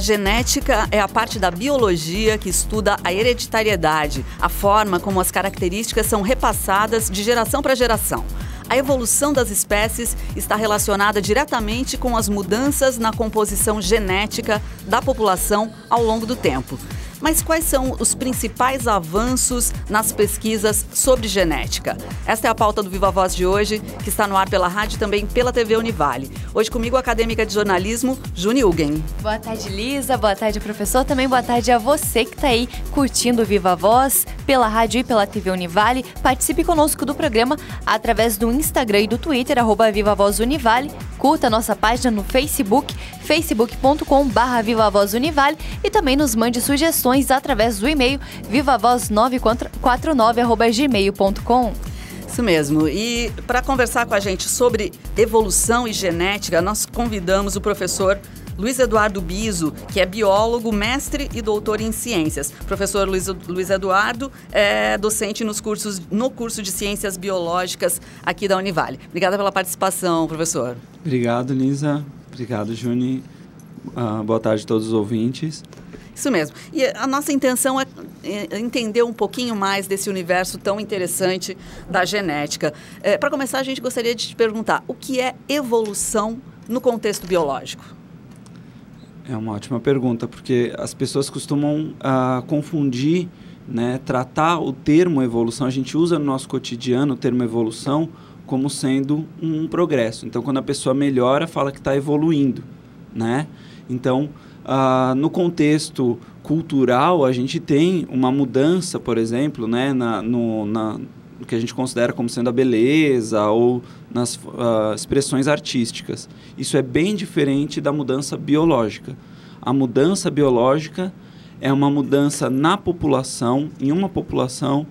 A genética é a parte da biologia que estuda a hereditariedade, a forma como as características são repassadas de geração para geração. A evolução das espécies está relacionada diretamente com as mudanças na composição genética da população ao longo do tempo. Mas quais são os principais avanços nas pesquisas sobre genética? Esta é a pauta do Viva Voz de hoje, que está no ar pela rádio e também pela TV Univale. Hoje comigo a acadêmica de jornalismo, Juni Hugen. Boa tarde, Lisa. Boa tarde, professor. Também boa tarde a você que está aí curtindo o Viva Voz pela rádio e pela TV Univale. Participe conosco do programa através do Instagram e do Twitter, arroba Viva Voz Univale. Curta nossa página no Facebook, facebook.com Viva Voz Univale e também nos mande sugestões através do e-mail vivavoz949.gmail.com. Isso mesmo. E para conversar com a gente sobre evolução e genética, nós convidamos o professor Luiz Eduardo Biso, que é biólogo, mestre e doutor em ciências. Professor Luiz, Luiz Eduardo é docente nos cursos, no curso de Ciências Biológicas aqui da Univale. Obrigada pela participação, professor. Obrigado, Lisa. Obrigado, Juni. Uh, boa tarde a todos os ouvintes. Isso mesmo. E a nossa intenção é, é entender um pouquinho mais desse universo tão interessante da genética. É, Para começar, a gente gostaria de te perguntar: o que é evolução no contexto biológico? É uma ótima pergunta, porque as pessoas costumam uh, confundir, né, tratar o termo evolução, a gente usa no nosso cotidiano o termo evolução como sendo um progresso. Então, quando a pessoa melhora, fala que está evoluindo, né? Então, Uh, no contexto cultural, a gente tem uma mudança, por exemplo, né, na, no, na, que a gente considera como sendo a beleza ou nas uh, expressões artísticas. Isso é bem diferente da mudança biológica. A mudança biológica é uma mudança na população, em uma população,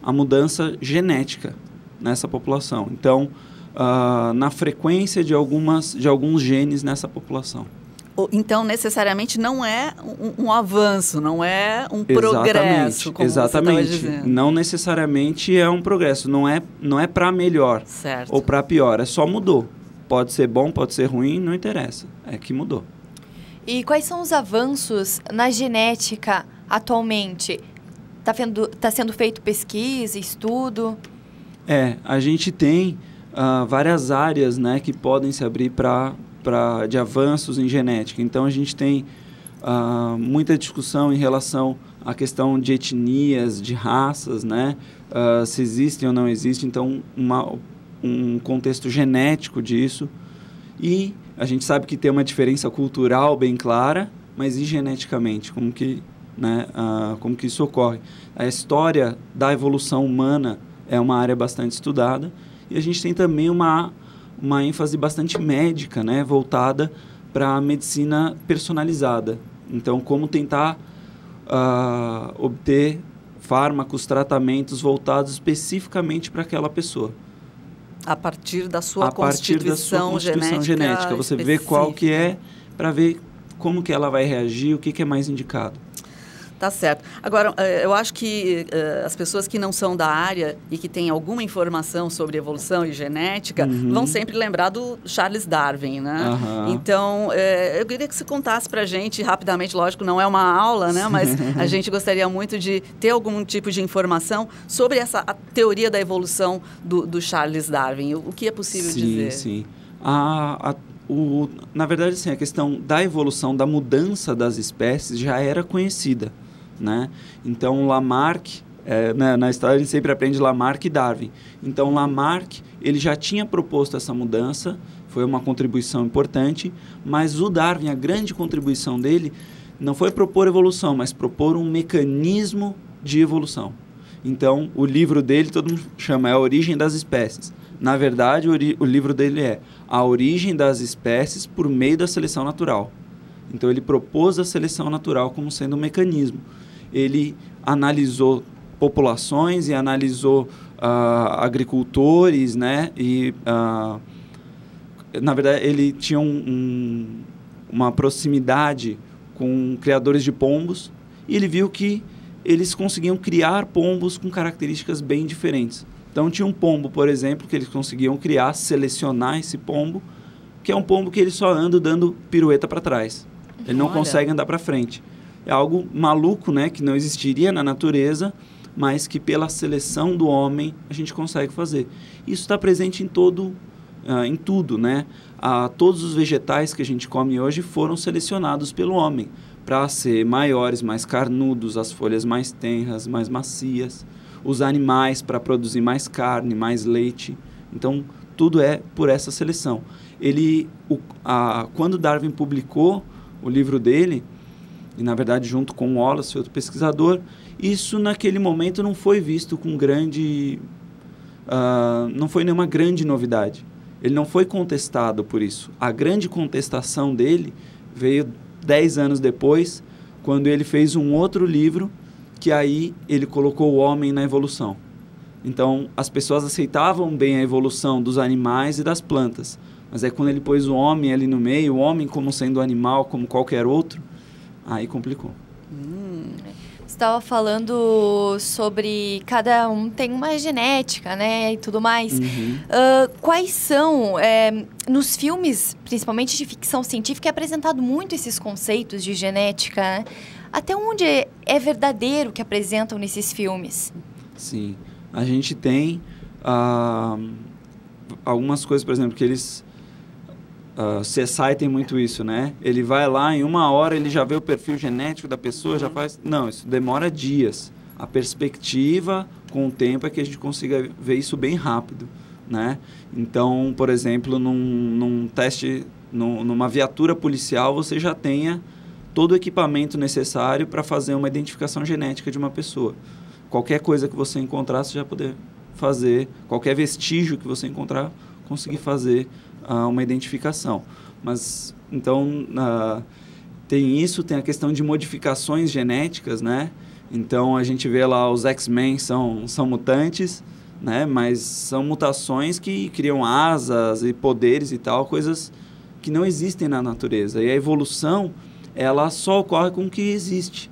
a mudança genética nessa população. Então, uh, na frequência de, algumas, de alguns genes nessa população. Então, necessariamente, não é um, um avanço, não é um progresso, como exatamente. você dizendo. Não necessariamente é um progresso, não é, não é para melhor certo. ou para pior, é só mudou. Pode ser bom, pode ser ruim, não interessa, é que mudou. E quais são os avanços na genética atualmente? Está tá sendo feito pesquisa, estudo? É, a gente tem uh, várias áreas né, que podem se abrir para pra, de avanços em genética. Então, a gente tem uh, muita discussão em relação à questão de etnias, de raças, né? Uh, se existem ou não existem. Então, uma, um contexto genético disso. E a gente sabe que tem uma diferença cultural bem clara, mas e geneticamente? Como que, né, uh, como que isso ocorre? A história da evolução humana é uma área bastante estudada. E a gente tem também uma uma ênfase bastante médica, né, voltada para a medicina personalizada. Então, como tentar uh, obter fármacos, tratamentos voltados especificamente para aquela pessoa. A partir da sua, a constituição, partir da sua constituição genética, genética. Você vê qual que é para ver como que ela vai reagir, o que, que é mais indicado. Tá certo. Agora, eh, eu acho que uh, as pessoas que não são da área e que têm alguma informação sobre evolução e genética uhum. vão sempre lembrar do Charles Darwin, né? Uhum. Então, uh, eu queria que você contasse para a gente rapidamente, lógico, não é uma aula, né? Mas a gente gostaria muito de ter algum tipo de informação sobre essa teoria da evolução do, do, Charles Darwin. O, o que é possível sim, dizer? Sim, sim. A, o, na verdade, assim, a questão da evolução, da mudança das espécies já era conhecida né? Então Lamarck é, na, na, história a gente sempre aprende Lamarck e Darwin. Então Lamarck ele já tinha proposto essa mudança, foi uma contribuição importante, mas o Darwin a grande contribuição dele não foi propor evolução, mas propor um mecanismo de evolução. Então o livro dele todo mundo chama é a origem das espécies. Na verdade o, o livro dele é a origem das espécies por meio da seleção natural. Então ele propôs a seleção natural como sendo um mecanismo ele analisou populações e analisou uh, agricultores, né? E uh, na verdade ele tinha um, um, uma proximidade com criadores de pombos e ele viu que eles conseguiam criar pombos com características bem diferentes. Então tinha um pombo, por exemplo, que eles conseguiam criar, selecionar esse pombo, que é um pombo que ele só anda dando pirueta para trás. Ele não Olha. consegue andar para frente. É algo maluco, né, que não existiria na natureza, mas que pela seleção do homem a gente consegue fazer. Isso está presente em todo, ah, em tudo, né? Ah, todos os vegetais que a gente come hoje foram selecionados pelo homem para ser maiores, mais carnudos, as folhas mais tenras, mais macias, os animais para produzir mais carne, mais leite. Então tudo é por essa seleção. Ele, o, a, quando Darwin publicou o livro dele, e na verdade junto com o Wallace, outro pesquisador, isso naquele momento não foi visto com grande, ah, não foi nenhuma grande novidade. Ele não foi contestado por isso. A grande contestação dele veio dez anos depois, quando ele fez um outro livro que aí ele colocou o homem na evolução. Então, as pessoas aceitavam bem a evolução dos animais e das plantas. Mas é quando ele pôs o homem ali no meio, o homem como sendo animal, como qualquer outro, aí complicou. Você estava falando sobre cada um tem uma genética, né, e tudo mais. Uhum. Ah, quais são, é, nos filmes, principalmente de ficção científica, é apresentado muito esses conceitos de genética, né? Até onde é- verdadeiro que apresentam nesses filmes? Sim. A gente tem ah, algumas coisas, por exemplo, que eles. Uh, CSI tem muito isso, né? Ele vai lá, em uma hora ele já vê o perfil genético da pessoa, já faz. Não, isso demora dias. A perspectiva com o tempo é que a gente consiga ver isso bem rápido, né? Então, por exemplo, num, num teste, num, numa viatura policial, você já tenha todo o equipamento necessário para fazer uma identificação genética de uma pessoa. Qualquer coisa que você encontrar, você já poder fazer, qualquer vestígio que você encontrar, conseguir fazer ah, uma identificação. Mas, então, ah, tem isso, tem a questão de modificações genéticas, né? Então, a gente vê lá os X-Men são, são mutantes, né? Mas são mutações que criam asas e poderes e tal, coisas que não existem na natureza. E a evolução, ela só ocorre com o que existe.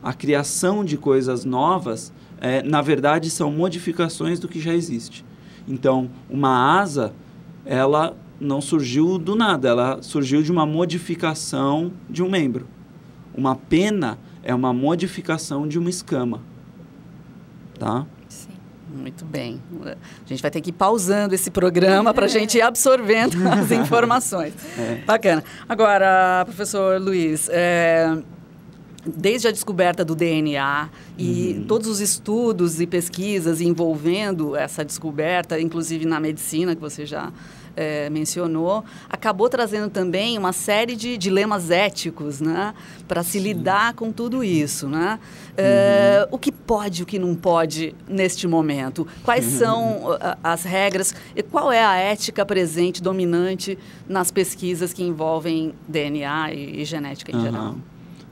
A criação de coisas novas, é, na verdade, são modificações do que já existe. Então, uma asa, ela não surgiu do nada, ela surgiu de uma modificação de um membro. Uma pena é uma modificação de uma escama. Tá? Sim. Muito bem. A gente vai ter que ir pausando esse programa para a gente ir absorvendo as informações. É. Bacana. Agora, professor Luiz, é, desde a descoberta do DNA e todos os estudos e pesquisas envolvendo essa descoberta, inclusive na medicina, que você já é, mencionou, acabou trazendo também uma série de dilemas éticos, né? Para se lidar com tudo isso, né? É, O que pode, o que não pode neste momento? Quais são a- as regras e qual é a ética presente, dominante nas pesquisas que envolvem DNA e, e genética em Aham. geral?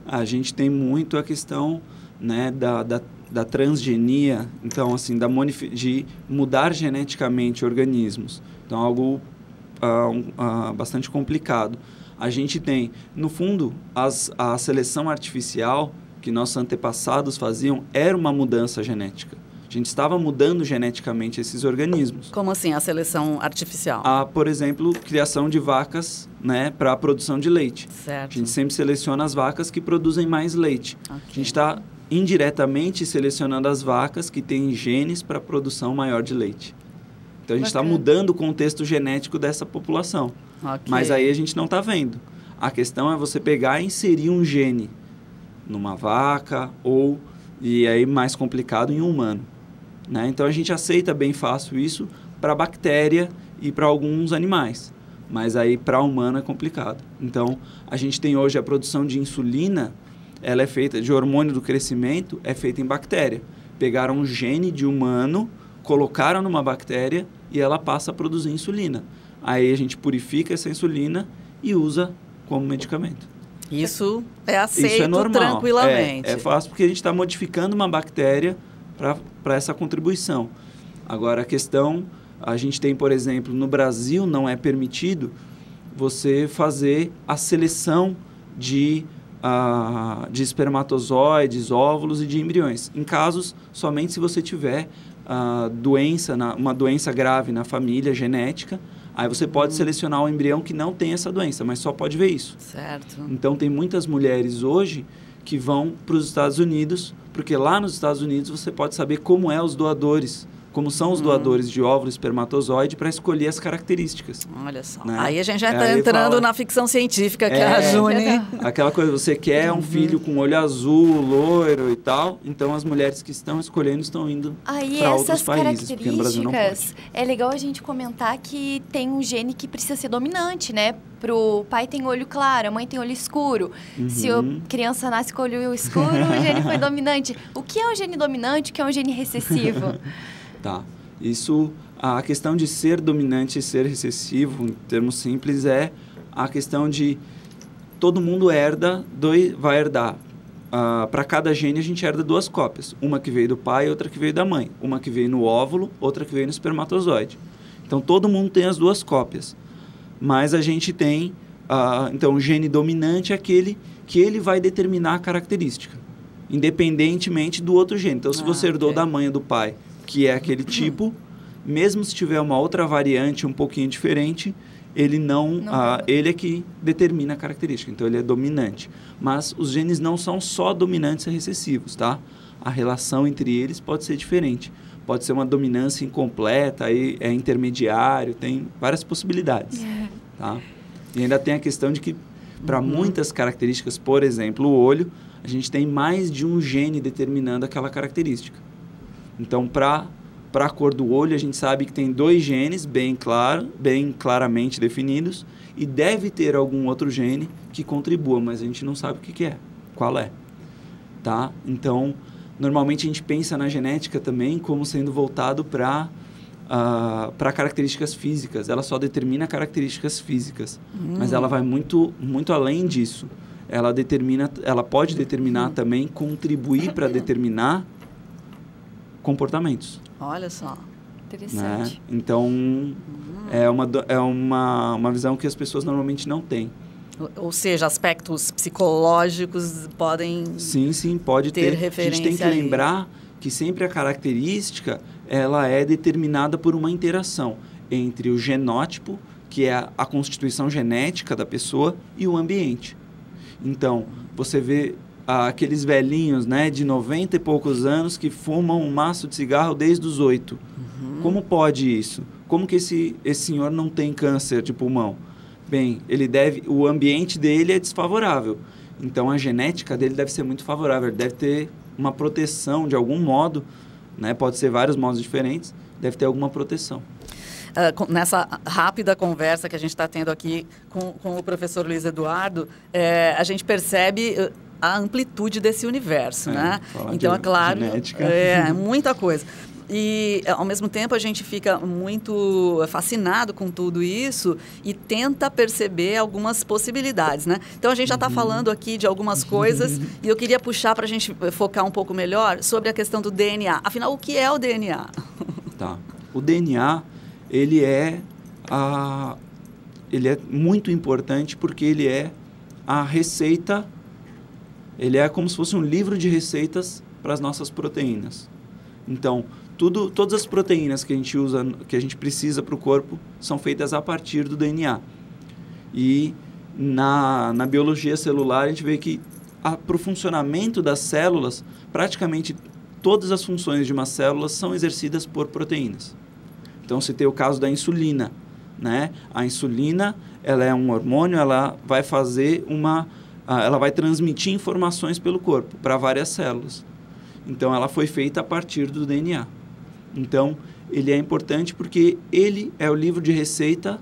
A gente tem muito a questão né, da, da, da transgenia, então, assim, da de mudar geneticamente organismos. Então, algo ah, um, ah, bastante complicado. A gente tem, no fundo, as, a seleção artificial que nossos antepassados faziam era uma mudança genética. A gente estava mudando geneticamente esses organismos. Como assim a seleção artificial? Há, por exemplo, criação de vacas né, para a produção de leite. A certo. gente sempre seleciona as vacas que produzem mais leite. Ok. A gente está indiretamente selecionando as vacas que têm genes para produção maior de leite. Então a gente está mudando o contexto genético dessa população. Ok. Mas aí a gente não está vendo. A questão é você pegar e inserir um gene numa vaca ou, e aí mais complicado, em um humano. Né? Então a gente aceita bem fácil isso para bactéria e para alguns animais. Mas aí para humano é complicado. Então a gente tem hoje a produção de insulina, ela é feita de hormônio do crescimento, é feita em bactéria. Pegaram um gene de humano, colocaram numa bactéria e ela passa a produzir insulina. Aí a gente purifica essa insulina e usa como medicamento. Isso é aceito Isso é normal. tranquilamente. É, é fácil porque a gente está modificando uma bactéria para essa contribuição. Agora, a questão, a gente tem, por exemplo, no Brasil não é permitido você fazer a seleção de, ah, de espermatozoides, óvulos e de embriões. Em casos, somente se você tiver ah, doença, na, uma doença grave na família genética, Aí você pode selecionar o embrião que não tem essa doença, mas só pode ver isso. Certo. Então tem muitas mulheres hoje que vão para os Estados Unidos, porque lá nos Estados Unidos você pode saber como é os doadores como são os doadores de óvulo espermatozoide para escolher as características. Olha só. Né? Aí a gente já está entrando fala- na ficção científica, que é, É. a Juni. Aquela coisa, você quer um filho com olho azul, loiro e tal, então as mulheres que estão escolhendo estão indo para outros países, porque no Brasil não características, pode. é legal a gente comentar que tem um gene que precisa ser dominante, né? Pro pai tem olho claro, a mãe tem olho escuro. Se a Uhum. criança nasce com olho escuro, o gene foi dominante. O que é um gene dominante? O que é um gene recessivo? Tá. Isso, a questão de ser dominante e ser recessivo, em termos simples, é a questão de todo mundo herda, dois, vai herdar. para cada gene a gente herda duas cópias. Uma que veio do pai e outra que veio da mãe. Uma que veio no óvulo, outra que veio no espermatozoide. Então todo mundo tem as duas cópias. Mas a gente tem, ah, então o gene dominante é aquele que ele vai determinar a característica, independentemente do outro gene. Então se Ah, você herdou da mãe ou do pai, que é aquele tipo, mesmo se tiver uma outra variante um pouquinho diferente, ele não, Não ah, ele é que determina a característica. Então ele é dominante. Mas os genes não são só dominantes e recessivos, tá? A relação entre eles pode ser diferente. Pode ser uma dominância incompleta, aí é intermediário, tem várias possibilidades, tá? E ainda tem a questão de que para muitas características, por exemplo, o olho, a gente tem mais de um gene determinando aquela característica. Então, para a cor do olho, a gente sabe que tem dois genes bem claro, bem claramente definidos e deve ter algum outro gene que contribua, mas a gente não sabe o que, que é, qual é, tá? Então, normalmente a gente pensa na genética também como sendo voltado para para características físicas. Ela só determina características físicas, mas ela vai muito muito além disso. Ela determina, ela pode determinar também contribuir para determinar comportamentos. Olha só. Né? Interessante. Então, é, uma, é uma, uma visão que as pessoas normalmente não têm. Ou- seja, aspectos psicológicos podem. Sim, sim, pode Ter ter. a gente tem referência que ali. lembrar que sempre a característica ela é determinada por uma interação entre o genótipo, que é a, a constituição genética da pessoa, e o ambiente. Então, você vê aqueles velhinhos né, de 90 e poucos anos que fumam um maço de cigarro desde os oito. Como pode isso? Como que esse, esse senhor não tem câncer de pulmão? Bem, ele deve, o ambiente dele é desfavorável. Então a genética dele deve ser muito favorável. Ele deve ter uma proteção de algum modo, né? Pode ser vários modos diferentes. Deve ter alguma proteção. Com- nessa rápida conversa que a gente está tendo aqui com, com o professor Luiz Eduardo, eh, a gente percebe eh, a amplitude desse universo, É, né? Então, de é claro, genética. é muita coisa. E, ao mesmo tempo, a gente fica muito fascinado com tudo isso e tenta perceber algumas possibilidades, né? Então, a gente já está falando aqui de algumas coisas e eu queria puxar para a gente focar um pouco melhor sobre a questão do DNA. Afinal, o que é o DNA? Tá. O DNA, ele é a ele é muito importante porque ele é a receita ele é como se fosse um livro de receitas para as nossas proteínas. Então, tudo, todas as proteínas que a gente usa, que a gente precisa para o corpo, são feitas a partir do DNA. E na, na biologia celular, a gente vê que para o funcionamento das células, praticamente todas as funções de uma célula são exercidas por proteínas. Então, se tem o caso da insulina, né? A insulina, ela é um hormônio, ela vai fazer uma, ah, ela vai transmitir informações pelo corpo para várias células. Então, ela foi feita a partir do DNA. Então, ele é importante porque ele é o livro de receita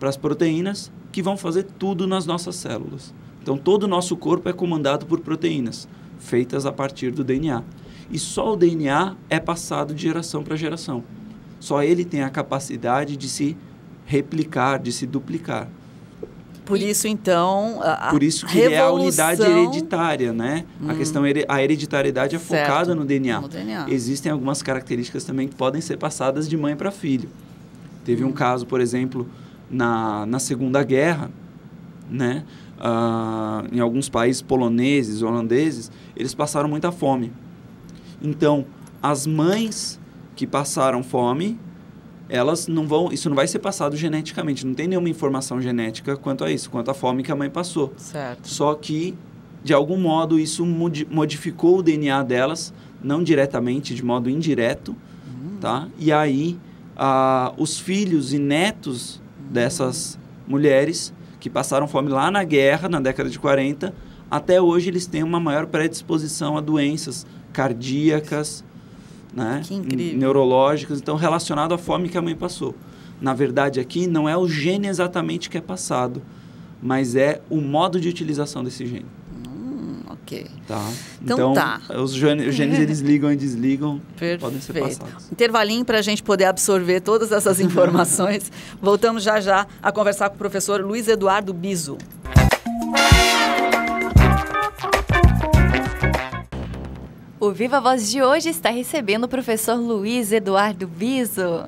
para as proteínas que vão fazer tudo nas nossas células. Então, todo o nosso corpo é comandado por proteínas feitas a partir do DNA. E só o DNA é passado de geração para geração. Só ele tem a capacidade de se replicar, de se duplicar. Por isso, então, a, a Por isso que ele é a unidade revolução- hereditária, né? A questão a hereditariedade é Certo. focada no DNA. No DNA. Existem algumas características também que podem ser passadas de mãe para filho. Teve Hum. um caso, por exemplo, na, na Segunda Guerra, né? Ah, em alguns países poloneses, holandeses, eles passaram muita fome. Então, as mães que passaram fome elas não vão, isso não vai ser passado geneticamente, não tem nenhuma informação genética quanto a isso, quanto à fome que a mãe passou. Certo. Só que de algum modo isso modificou o DNA delas, não diretamente, de modo indireto, uhum. tá? E aí ah, os filhos e netos dessas mulheres que passaram fome lá na guerra, na década de 40, até hoje eles têm uma maior predisposição a doenças cardíacas, né? neurológicas, então relacionado à fome que a mãe passou. Na verdade, aqui não é o gene exatamente que é passado, mas é o modo de utilização desse gene. Hum, ok. Tá. Então, então tá. Os genes, os genes eles ligam e desligam, Perfeito. podem ser passados. Intervalinho para a gente poder absorver todas essas informações. Voltamos já já a conversar com o professor Luiz Eduardo Biso. O Viva Voz de hoje está recebendo o professor Luiz Eduardo Biso.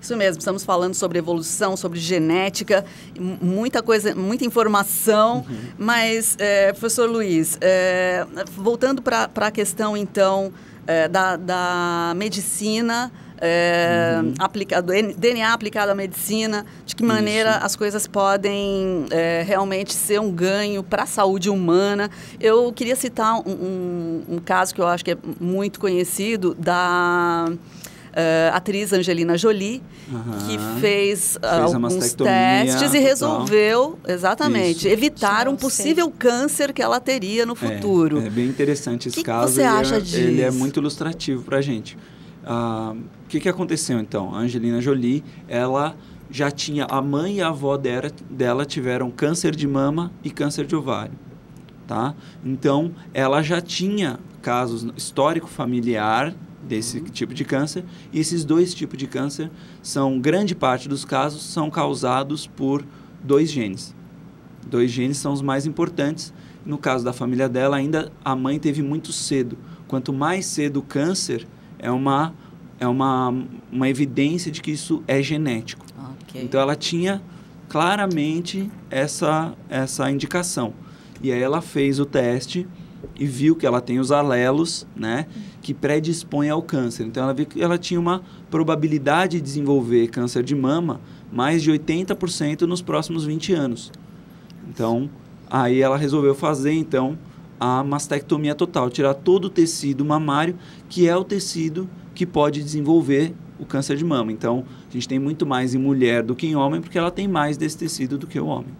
Isso mesmo, estamos falando sobre evolução, sobre genética, muita coisa, muita informação. Uhum. Mas, é, professor Luiz, é, voltando para a questão, então, é, da, da medicina, é, uhum. aplicado, DNA aplicado à medicina, de que maneira Isso. as coisas podem é, realmente ser um ganho para a saúde humana. Eu queria citar um, um, um, caso que eu acho que é muito conhecido da uh, atriz Angelina Jolie, uhum. que fez, uh, fez alguns testes e resolveu, exatamente, Isso. evitar um possível sei. câncer que ela teria no futuro. É, é bem interessante esse que caso. Que você acha é, disso? Ele é muito ilustrativo para a gente. Uh, o que, que aconteceu então? A Angelina Jolie, ela já tinha a mãe e a avó dela, dela tiveram câncer de mama e câncer de ovário, tá? Então ela já tinha casos histórico familiar desse uhum. tipo de câncer e esses dois tipos de câncer são grande parte dos casos são causados por dois genes. Dois genes são os mais importantes. No caso da família dela, ainda a mãe teve muito cedo. Quanto mais cedo o câncer, é uma, é uma, uma evidência de que isso é genético. Okay. Então ela tinha claramente essa, essa indicação. E aí ela fez o teste e viu que ela tem os alelos, né, que predispõem ao câncer. Então ela viu que ela tinha uma probabilidade de desenvolver câncer de mama mais de 80% nos próximos 20 anos. Então, aí ela resolveu fazer então a mastectomia total, tirar todo o tecido mamário, que é o tecido que pode desenvolver o câncer de mama. Então, a gente tem muito mais em mulher do que em homem, porque ela tem mais desse tecido do que o homem.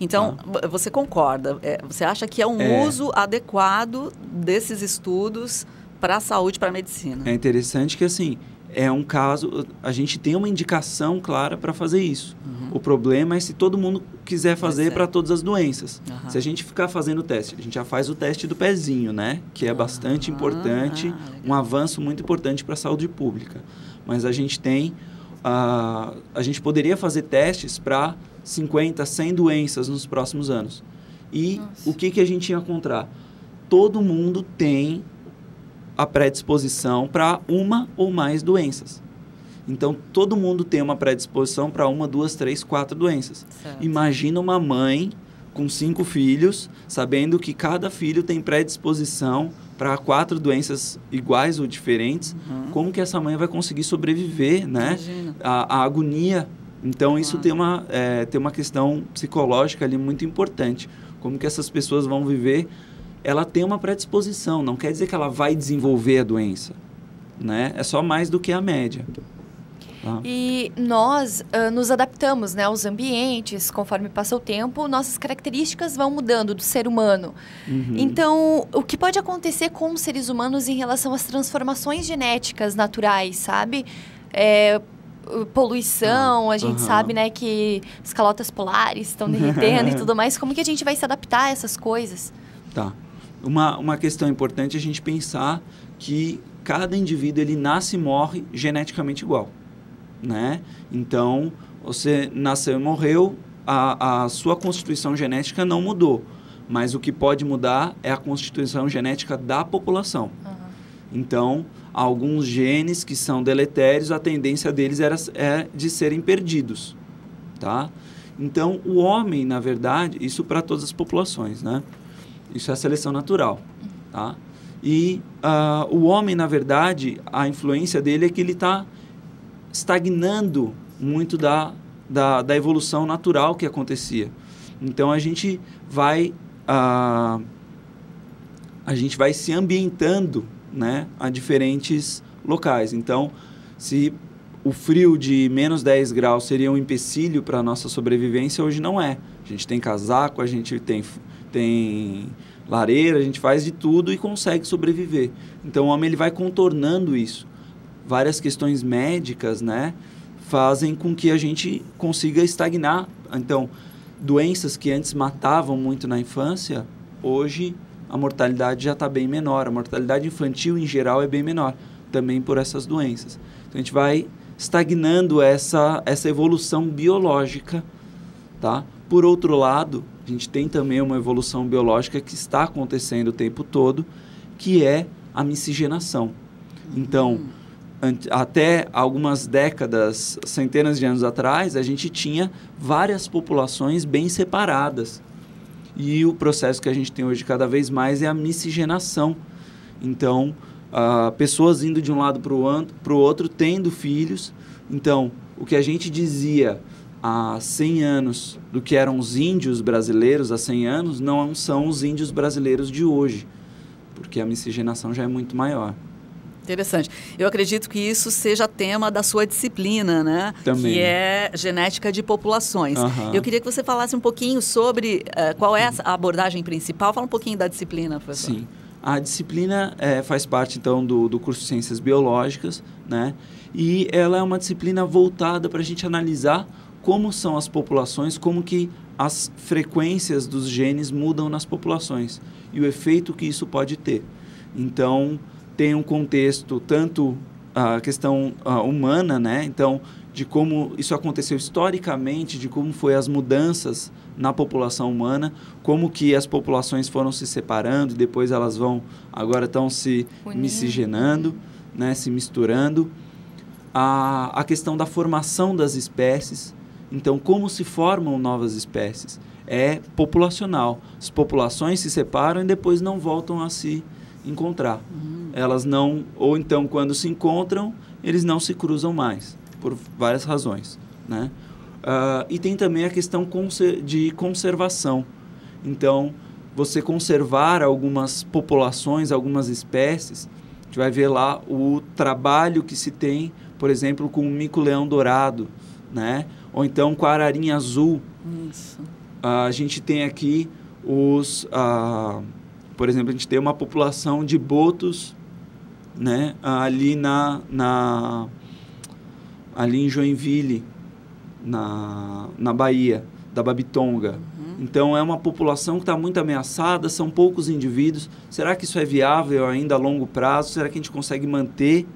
Então, ah. você concorda? É, você acha que é um é. uso adequado desses estudos para a saúde, para a medicina? É interessante que, assim, é um caso, a gente tem uma indicação clara para fazer isso. Uhum. O problema é se todo mundo quiser fazer para todas as doenças. Uhum. Se a gente ficar fazendo o teste, a gente já faz o teste do pezinho, né? Que é bastante importante, um avanço muito importante para a saúde pública. Mas a gente tem, uh, a gente poderia fazer testes para 50, 100 doenças nos próximos anos. E Nossa. o que, que a gente ia encontrar? Todo mundo tem a predisposição para uma ou mais doenças. Então, todo mundo tem uma predisposição para uma, duas, três, quatro doenças. Certo. Imagina uma mãe com cinco filhos, sabendo que cada filho tem predisposição para quatro doenças iguais ou diferentes. Uhum. Como que essa mãe vai conseguir sobreviver, né? A, a, agonia. Então, isso tem, uma, é, tem uma questão psicológica ali muito importante. Como que essas pessoas vão viver ela tem uma predisposição, não quer dizer que ela vai desenvolver a doença, né? É só mais do que a média. Tá? E nós uh, nos adaptamos né, aos ambientes, conforme passa o tempo, nossas características vão mudando do ser humano. Uhum. Então, o que pode acontecer com os seres humanos em relação às transformações genéticas naturais, sabe? É, poluição, a gente uhum. sabe, né, que as calotas polares estão derretendo e tudo mais. Como que a gente vai se adaptar a essas coisas? Tá. Uma, uma questão importante é a gente pensar que cada indivíduo ele nasce e morre geneticamente igual, né? Então, você nasceu e morreu, a, a sua constituição genética não mudou, mas o que pode mudar é a constituição genética da população. Uhum. Então, alguns genes que são deletérios, a tendência deles era, é de serem perdidos, tá? Então, o homem, na verdade, isso para todas as populações, né? Isso é a seleção natural, tá? E uh, o homem, na verdade, a influência dele é que ele está estagnando muito da, da, da evolução natural que acontecia. Então a gente vai a, a gente vai se ambientando né, a diferentes locais. Então, se o frio de menos 10 graus seria um empecilho para a nossa sobrevivência, hoje não é. A gente tem casaco, a gente tem, tem lareira, a gente faz de tudo e consegue sobreviver. Então o homem ele vai contornando isso. Várias questões médicas, né, fazem com que a gente consiga estagnar. Então, doenças que antes matavam muito na infância, hoje a mortalidade já está bem menor. A mortalidade infantil em geral é bem menor, também por essas doenças. Então a gente vai estagnando essa, essa evolução biológica, tá? Por outro lado, a gente tem também uma evolução biológica que está acontecendo o tempo todo, que é a miscigenação. Então, até algumas décadas, centenas de anos atrás, a gente tinha várias populações bem separadas. E o processo que a gente tem hoje cada vez mais é a miscigenação. Então, uh, pessoas indo de um lado para o outro, tendo filhos. Então, o que a gente dizia há 100 anos do que eram os índios brasileiros há 100 anos, não são os índios brasileiros de hoje, porque a miscigenação já é muito maior. Interessante. Eu acredito que isso seja tema da sua disciplina, né? Também. Que é genética de populações. Uhum. Eu queria que você falasse um pouquinho sobre uh, qual é a abordagem principal. Fala um pouquinho da disciplina, professor. Sim. A disciplina é, faz parte, então, do, do curso de Ciências Biológicas, né? E ela é uma disciplina voltada para a gente analisar como são as populações, como que as frequências dos genes mudam nas populações e o efeito que isso pode ter. Então, tem um contexto tanto a questão uh, humana, né? Então, de como isso aconteceu historicamente, de como foi as mudanças na população humana, como que as populações foram se separando e depois elas vão agora estão se miscigenando, né, se misturando. A, a questão da formação das espécies, então como se formam novas espécies é populacional. As populações se separam e depois não voltam a se encontrar. Uhum. Elas não ou então quando se encontram eles não se cruzam mais por várias razões, né? Uh, e tem também a questão de conservação. Então, você conservar algumas populações, algumas espécies, a gente vai ver lá o trabalho que se tem, por exemplo, com o mico-leão dourado, né? Ou então com a ararinha azul. Isso. Uh, a gente tem aqui os... Uh, por exemplo, a gente tem uma população de botos né? ali na, na ali em Joinville, na, na Bahia, da Babitonga. Uhum. Então é uma população que está muito ameaçada, são poucos indivíduos. Será que isso é viável ainda a longo prazo? Será que a gente consegue manter?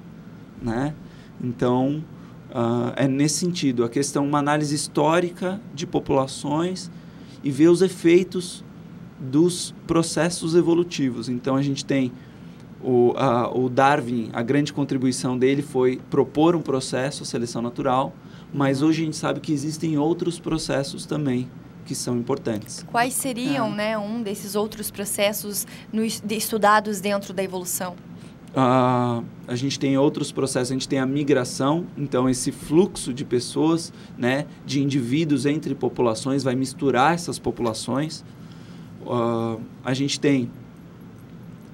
Né? Então uh, é nesse sentido, a questão uma análise histórica de populações e ver os efeitos dos processos evolutivos. Então a gente tem o, a, o Darwin, a grande contribuição dele foi propor um processo, seleção natural, mas hoje a gente sabe que existem outros processos também que são importantes. Quais seriam, é. né, um desses outros processos no, de, estudados dentro da evolução? Uh, a gente tem outros processos, a gente tem a migração, então esse fluxo de pessoas, né, de indivíduos entre populações, vai misturar essas populações. Uh, a gente tem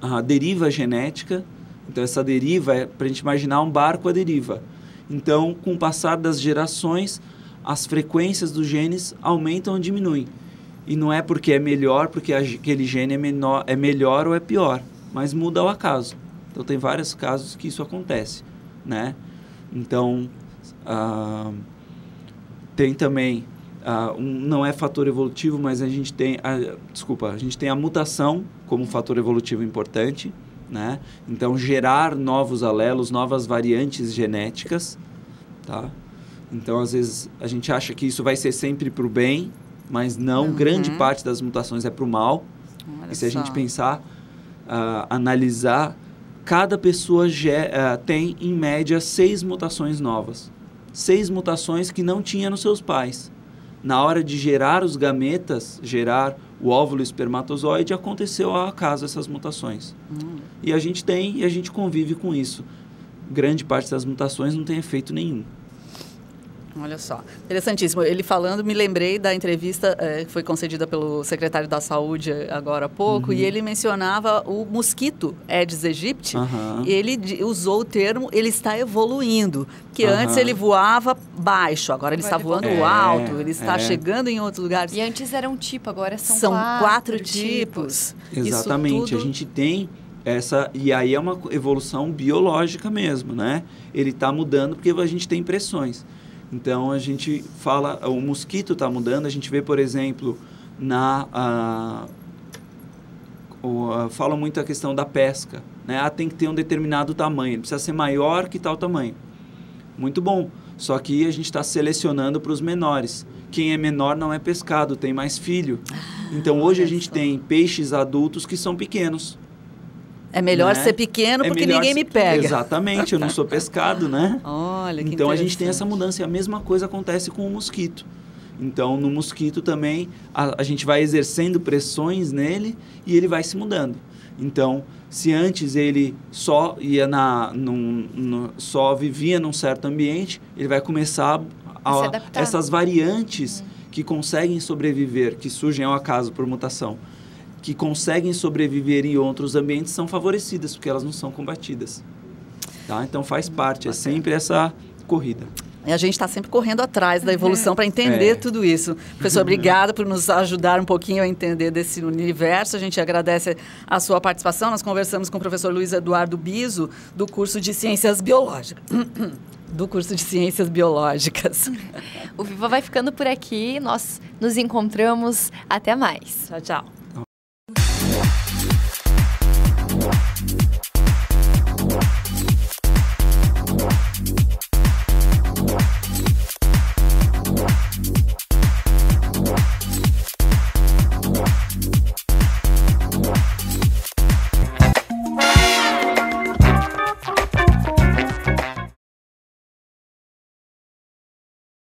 a deriva genética. Então, essa deriva é para a gente imaginar um barco à deriva. Então, com o passar das gerações, as frequências dos genes aumentam ou diminuem. E não é porque é melhor, porque aquele gene é, menor, é melhor ou é pior, mas muda ao acaso. Então, tem vários casos que isso acontece, né? Então, ah, tem também, ah, um, não é fator evolutivo, mas a gente tem, a, desculpa, a gente tem a mutação, como um fator evolutivo importante, né? Então gerar novos alelos, novas variantes genéticas, tá? Então às vezes a gente acha que isso vai ser sempre para o bem, mas não. Uhum. Grande parte das mutações é para o mal. Olha e se a gente pensar, uh, analisar, cada pessoa uh, tem em média seis mutações novas, seis mutações que não tinha nos seus pais. Na hora de gerar os gametas, gerar o óvulo espermatozoide, aconteceu ao acaso essas mutações. Hum. E a gente tem e a gente convive com isso. Grande parte das mutações não tem efeito nenhum. Olha só, interessantíssimo. Ele falando, me lembrei da entrevista é, que foi concedida pelo secretário da Saúde agora há pouco, uhum. e ele mencionava o mosquito Aedes aegypti. Uhum. Ele usou o termo, ele está evoluindo, que uhum. antes ele voava baixo, agora ele agora está voando é, alto, ele está é. chegando em outros lugares. E antes era um tipo, agora são, são quatro, quatro tipos. tipos. Exatamente, tudo... a gente tem essa e aí é uma evolução biológica mesmo, né? Ele está mudando porque a gente tem pressões. Então a gente fala, o mosquito está mudando. A gente vê, por exemplo, na a, o, fala muito a questão da pesca, né? Ah, tem que ter um determinado tamanho, precisa ser maior que tal tamanho. Muito bom. Só que a gente está selecionando para os menores. Quem é menor não é pescado, tem mais filho. Então hoje a gente tem peixes adultos que são pequenos. É melhor né? ser pequeno é porque ninguém me pega. Exatamente, eu não sou pescado, né? Olha, que Então a gente tem essa mudança e a mesma coisa acontece com o mosquito. Então no mosquito também a, a gente vai exercendo pressões nele e ele vai se mudando. Então, se antes ele só ia na num, no, só vivia num certo ambiente, ele vai começar a, a essas variantes hum. que conseguem sobreviver, que surgem ao acaso por mutação que conseguem sobreviver em outros ambientes são favorecidas, porque elas não são combatidas. Tá? Então faz parte, é sempre essa corrida. E a gente está sempre correndo atrás da evolução para entender é. tudo isso. Professor, obrigada por nos ajudar um pouquinho a entender desse universo. A gente agradece a sua participação. Nós conversamos com o professor Luiz Eduardo Biso, do curso de Ciências Biológicas. do curso de Ciências Biológicas. O Viva vai ficando por aqui. Nós nos encontramos. Até mais. Tchau, tchau.